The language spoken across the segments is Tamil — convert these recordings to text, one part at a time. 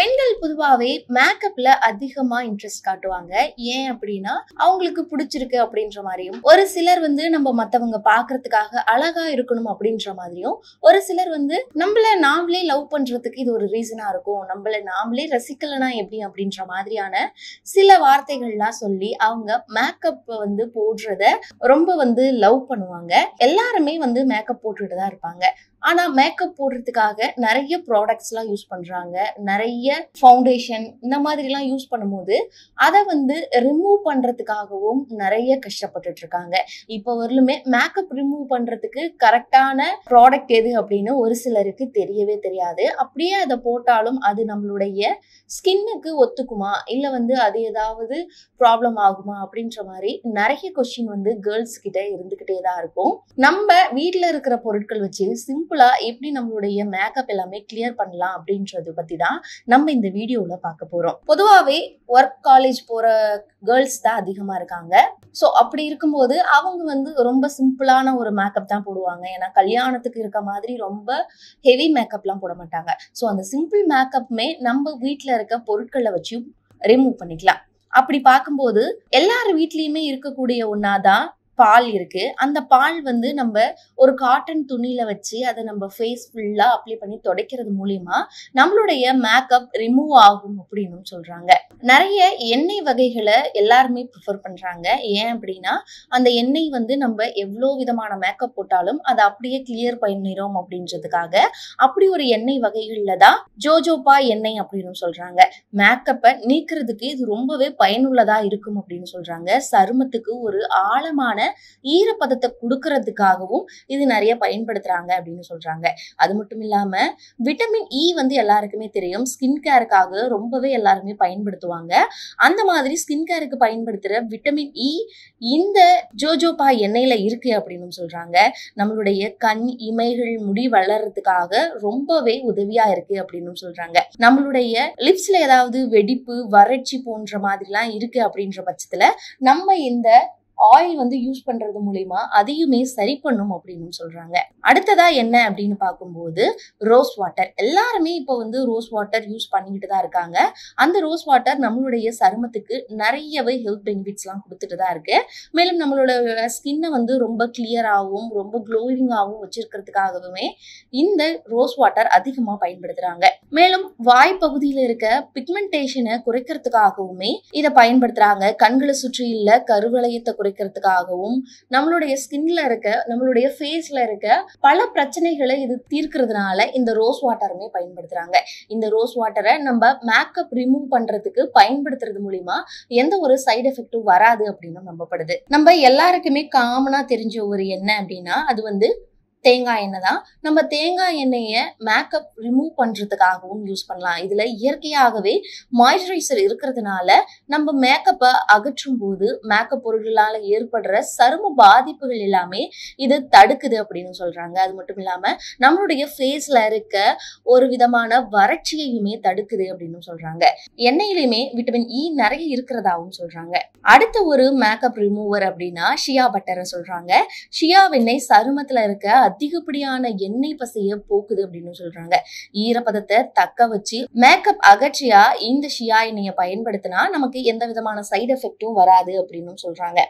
பெண்கள் பொதுவாகவே மேக்கப்ல அதிகமா இன்ட்ரெஸ்ட் காட்டுவாங்க. ஏன் அப்படின்னா அவங்களுக்கு பிடிச்சிருக்கு அப்படின்ற மாதிரியும் ஒரு சிலர் வந்து நம்ம மத்தவங்க பாக்குறதுக்காக அழகா இருக்கணும் அப்படின்ற மாதிரியும் ஒரு சிலர் வந்து நம்மள நாமளே லவ் பண்றதுக்கு இது ஒரு ரீசனா இருக்கும். நம்மள நாமளே ரசிக்கலனா எப்படி அப்படின்ற மாதிரியான சில வார்த்தைகள்லாம் சொல்லி அவங்க மேக்கப் வந்து போடுறத ரொம்ப வந்து லவ் பண்ணுவாங்க. எல்லாருமே வந்து மேக்கப் போட்டுட்டு தான் இருப்பாங்க. ஆனா மேக்கப் போடுறதுக்காக நிறைய ப்ராடக்ட்ஸ்லாம் யூஸ் பண்றாங்க. நிறைய ஃபவுண்டேஷன் இந்த மாதிரிலாம் யூஸ் பண்ணும்போது அதை வந்து ரிமூவ் பண்றதுக்காகவும் நிறைய கஷ்டப்பட்டுட்டு இருக்காங்க இப்போ வரலுமே மேக்கப் ரிமூவ் பண்றதுக்கு கரெக்டான ப்ராடக்ட் எது அப்படின்னு ஒரு சிலருக்கு தெரியவே தெரியாது. அப்படியே அதை போட்டாலும் அது நம்மளுடைய ஸ்கின்னுக்கு ஒத்துக்குமா? இல்லை வந்து அது ஏதாவது ப்ராப்ளம் ஆகுமா? அப்படின்ற மாதிரி நிறைய கொஸ்டின் வந்து கேர்ள்ஸ் கிட்ட இருந்துகிட்டே தான் இருக்கும். நம்ம வீட்டில் இருக்கிற பொருட்கள் வச்சு சிம்பிள் எப்படி நம்மளுடைய மேக்கப் எல்லாமே கிளியர் பண்ணலாம் அப்படின்றது பற்றி தான் நம்ம இந்த வீடியோவில் பார்க்க போகிறோம் பொதுவாகவே ஒர்க் காலேஜ் போகிற கேர்ள்ஸ் தான் அதிகமாக இருக்காங்க. ஸோ அப்படி இருக்கும்போது அவங்க வந்து ரொம்ப சிம்பிளான ஒரு மேக்கப் தான் போடுவாங்க. ஏன்னா கல்யாணத்துக்கு இருக்க மாதிரி ரொம்ப ஹெவி மேக்கப்லாம் போட மாட்டாங்க. ஸோ அந்த சிம்பிள் மேக்கப்புமே நம்ம வீட்டில் இருக்க பொருட்களை வச்சு ரிமூவ் பண்ணிக்கலாம். அப்படி பார்க்கும்போது எல்லார் வீட்லேயுமே இருக்கக்கூடிய ஒன்னாதான் பால் இருக்கு. அந்த பால் வந்து நம்ம ஒரு காட்டன் துணியில வச்சு அதை நம்ம ஃபேஸ் ஃபுல்லா அப்ளை பண்ணி துடைக்கிறது மூலியமா நம்மளுடைய மேக்கப் ரிமூவ் ஆகும் அப்படின்னு சொல்றாங்க. நிறைய எண்ணெய் வகைகளை எல்லாருமே ப்ரிஃபர் பண்றாங்க. ஏன் அப்படின்னா அந்த எண்ணெய் வந்து நம்ம எவ்வளோ விதமான மேக்கப் போட்டாலும் அதை அப்படியே கிளியர் பண்ணிடும் அப்படின்றதுக்காக அப்படி ஒரு எண்ணெய் வகைகள்ல தான் ஜோஜோபா எண்ணெய் அப்படின்னு சொல்றாங்க. மேக்கப்பை நீக்கிறதுக்கு இது ரொம்பவே பயனுள்ளதா இருக்கும் அப்படின்னு சொல்றாங்க. சருமத்துக்கு ஒரு ஆழமான ஈரப்பதத்தை கொடுக்கறதுக்காகவும் இது நிறைய பயன்படுத்துறாங்க அப்படின்னு சொல்றாங்க. அது மட்டும் இல்லாம விட்டமின் இ e வந்து எல்லாருக்குமே தெரியும். ஸ்கின் கேருக்காக ரொம்பவே எல்லாருமே பயன்படுத்துவாங்க. அந்த மாதிரி ஸ்கின் கேருக்கு பயன்படுத்துற விட்டமின் இ e இந்த ஜோஜோபா எண்ணெயில இருக்கு அப்படின்னு சொல்றாங்க. நம்மளுடைய கண் இமைகள் முடி வளர்றதுக்காக ரொம்பவே உதவியா இருக்கு அப்படின்னு சொல்றாங்க. நம்மளுடைய லிப்ஸ்ல ஏதாவது வெடிப்பு வறட்சி போன்ற மாதிரிலாம் இருக்கு அப்படின்ற பட்சத்துல நம்ம இந்த ஆயில் வந்து யூஸ் பண்றது மூலியமா அதையுமே சரி பண்ணும் அப்படின்னு சொல்றாங்க. அடுத்ததா என்ன அப்படின்னு பார்க்கும்போது ரோஸ் வாட்டர் எல்லாருமே இப்போ வந்து ரோஸ் வாட்டர் யூஸ் பண்ணிக்கிட்டு தான் இருக்காங்க. அந்த ரோஸ் வாட்டர் நம்மளுடைய சருமத்துக்கு நிறையவே ஹெல்த் பெனிஃபிட்ஸ்லாம் கொடுத்துட்டு தான் இருக்கு. மேலும் நம்மளோட ஸ்கின்னை வந்து ரொம்ப கிளியராகவும் ரொம்ப க்ளோயிங்காகவும் வச்சிருக்கிறதுக்காகவுமே இந்த ரோஸ் வாட்டர் அதிகமாக பயன்படுத்துறாங்க. மேலும் வாய் பகுதியில் இருக்க பிக்மெண்டேஷனை குறைக்கிறதுக்காகவுமே இதை பயன்படுத்துறாங்க. கண்களை சுற்றி இல்ல கருவளையத்தை குறைக்கிறதுக்காகவும் நம்மளுடைய ஸ்கின்ல இருக்க நம்மளுடைய ஃபேஸ்ல இருக்க பல பிரச்சனைகளை இது தீர்க்கிறதுனால இந்த ரோஸ் வாட்டருமே பயன்படுத்துறாங்க. இந்த ரோஸ் வாட்டரை நம்ம மேக்கப் ரிமூவ் பண்றதுக்கு பயன்படுத்துறது மூலியமா எந்த ஒரு சைடு எஃபெக்டும் வராது அப்படின்னு நம்பப்படுது. நம்ம எல்லாருக்குமே காமனா தெரிஞ்ச ஒரு எண்ணெய் அப்படின்னா அது வந்து தேங்காய் எண்ணெய் தான். நம்ம தேங்காய் எண்ணெயை மேக்கப் ரிமூவ் பண்ணுறதுக்காகவும் யூஸ் பண்ணலாம். இதில் இயற்கையாகவே மாய்ஸ்சரைசர் இருக்கிறதுனால நம்ம மேக்கப்பை அகற்றும் போது மேக்கப் பொருட்களால் ஏற்படுற சரும பாதிப்புகள் எல்லாமே இது தடுக்குது அப்படின்னு சொல்கிறாங்க அது மட்டும் இல்லாமல் நம்மளுடைய ஃபேஸில் இருக்க ஒரு விதமான வறட்சியையுமே தடுக்குது அப்படின்னு சொல்கிறாங்க எண்ணெயிலையுமே விட்டமின் இ e நிறைய இருக்கிறதாகவும் சொல்கிறாங்க அடுத்த ஒரு மேக்கப் ரிமூவர் அப்படின்னா ஷியா பட்டரை சொல்கிறாங்க ஷியா வெண்ணெய் சருமத்தில் இருக்க அதிகப்படியான எண்ணெய் பசைய போக்குது அப்படின்னு சொல்றாங்க. ஈரப்பதத்தை தக்க வச்சு மேக்கப் அகற்றியா இந்த ஷியா எண்ணெயை பயன்படுத்தினா நமக்கு எந்த விதமான சைடு எஃபெக்டும் வராது அப்படின்னு சொல்றாங்க.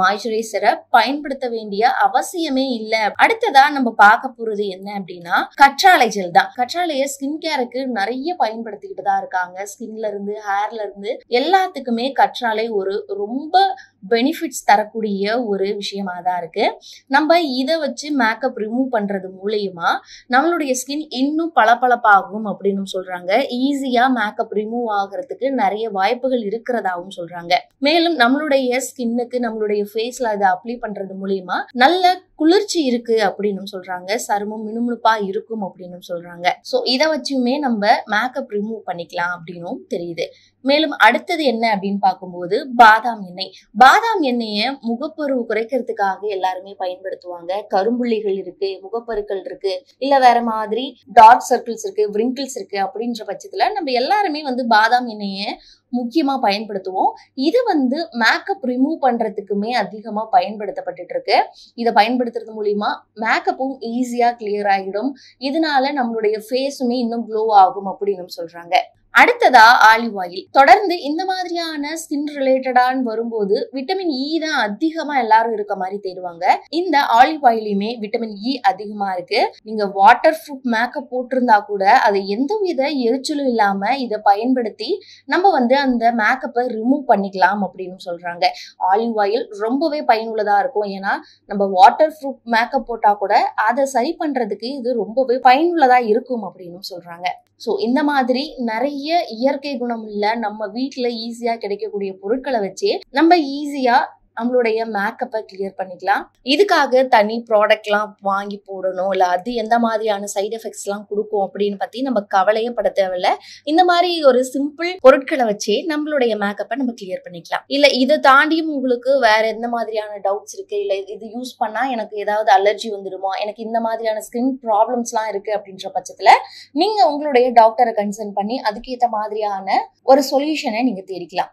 மாய்ஸ்சரைசரை பயன்படுத்த வேண்டிய அவசியமே இல்லை. அடுத்ததா நம்ம பார்க்க போறது என்ன அப்படின்னா கற்றாழை ஜெல் தான். கற்றாழைய ஸ்கின் கேருக்கு நிறைய பயன்படுத்திக்கிட்டு தான் இருக்காங்க. ஸ்கின்ல இருந்து ஹேர்ல இருந்து எல்லாத்துக்குமே கற்றாழை ஒரு ரொம்ப பெனிஃபிட்ஸ் தரக்கூடிய ஒரு விஷயமா தான் இருக்குது நம்ம இதை வச்சு மேக்கப் ரிமூவ் பண்ணுறது மூலயமா நம்மளுடைய ஸ்கின் இன்னும் பளபளப்பாகும் அப்படின்னு சொல்கிறாங்க ஈஸியாக மேக்கப் ரிமூவ் ஆகிறதுக்கு நிறைய வாய்ப்புகள் இருக்கிறதாகவும் சொல்கிறாங்க மேலும் நம்மளுடைய ஸ்கின்னுக்கு நம்மளுடைய ஃபேஸில் இதை அப்ளை பண்ணுறது மூலயமா நல்ல குளிர்ச்சி இருக்கு அப்படின்னு சொல்றாங்க. சருமம் மினுமினுப்பா இருக்கும் அப்படின்னு சொல்றாங்க. ஸோ இதை வச்சுமே நம்ம மேக்கப் ரிமூவ் பண்ணிக்கலாம் அப்படின்னும் தெரியுது. மேலும் அடுத்தது என்ன அப்படின்னு பார்க்கும்போது பாதாம் எண்ணெய். பாதாம் எண்ணெயை முகப்பருவு குறைக்கிறதுக்காக எல்லாருமே பயன்படுத்துவாங்க. கரும்புள்ளிகள் இருக்கு முகப்பருக்கள் இருக்கு இல்ல வேற மாதிரி டார்க் சர்க்கிள்ஸ் இருக்கு விரிங்கிள்ஸ் இருக்கு அப்படின்ற பட்சத்துல நம்ம எல்லாருமே வந்து பாதாம் எண்ணெயை முக்கியமாக பயன்படுத்துவோம். இது வந்து மேக்கப் ரிமூவ் பண்ணுறதுக்குமே அதிகமாக பயன்படுத்தப்பட்டு இருக்கு இதை பயன்படுத்துறது மூலிமா மேக்கப்பும் ஈஸியாக கிளியர் ஆகிடும். இதனால நம்மளுடைய ஃபேஸுமே இன்னும் க்ளோ ஆகும் அப்படின்னு சொல்கிறாங்க அடுத்ததா ஆலிவ் ஆயில் தொடர்ந்து இந்த மாதிரியான ஸ்கின் ரிலேட்டடான்னு வரும்போது விட்டமின் இ e தான் அதிகமா எல்லாரும் இருக்க மாதிரி தேடுவாங்க. இந்த ஆலிவ் ஆயிலையுமே விட்டமின் இ அதிகமா இருக்கு. நீங்க வாட்டர் ப்ரூஃப் மேக்கப் போட்டிருந்தா கூட அது எந்த வித எரிச்சலும் இல்லாம இதை பயன்படுத்தி நம்ம வந்து அந்த மேக்கப்பை ரிமூவ் பண்ணிக்கலாம் அப்படின்னு சொல்கிறாங்க ஆலிவ் ஆயில் ரொம்பவே பயனுள்ளதாக இருக்கும். ஏன்னா நம்ம வாட்டர் ப்ரூஃப் மேக்கப் போட்டால் கூட அதை சரி பண்ணுறதுக்கு இது ரொம்பவே பயனுள்ளதாக இருக்கும் அப்படின்னு சொல்கிறாங்க ஸோ இந்த மாதிரி நிறைய இயற்கை குணம் உள்ள நம்ம வீட்டில் ஈஸியாக கிடைக்கக்கூடிய பொருட்களை வச்சு நம்ம ஈஸியாக நம்மளுடைய மேக்கப்பை கிளியர் பண்ணிக்கலாம். இதுக்காக தனி ப்ராடக்ட்லாம் வாங்கி போடணும். இல்லை அது எந்த மாதிரியான சைடு எஃபெக்ட்ஸ்லாம் கொடுக்கும் அப்படின்னு பற்றி நம்ம கவலையே பட தேவையில்ல. இந்த மாதிரி ஒரு சிம்பிள் பொருட்களை வச்சே நம்மளுடைய மேக்கப்பை நம்ம கிளியர் பண்ணிக்கலாம். இல்லை இதை தாண்டியும் உங்களுக்கு வேற எந்த மாதிரியான டவுட்ஸ் இருக்கு? இல்லை இது யூஸ் பண்ணால் எனக்கு ஏதாவது அலர்ஜி வந்துடுமா எனக்கு இந்த மாதிரியான ஸ்கின் ப்ராப்ளம்ஸ்லாம் இருக்கு அப்படின்ற பட்சத்தில் நீங்கள் உங்களுடைய டாக்டரை கன்சல்ட் பண்ணி அதுக்கேற்ற மாதிரியான ஒரு சொல்யூஷனை நீங்கள் தேடிக்கலாம்.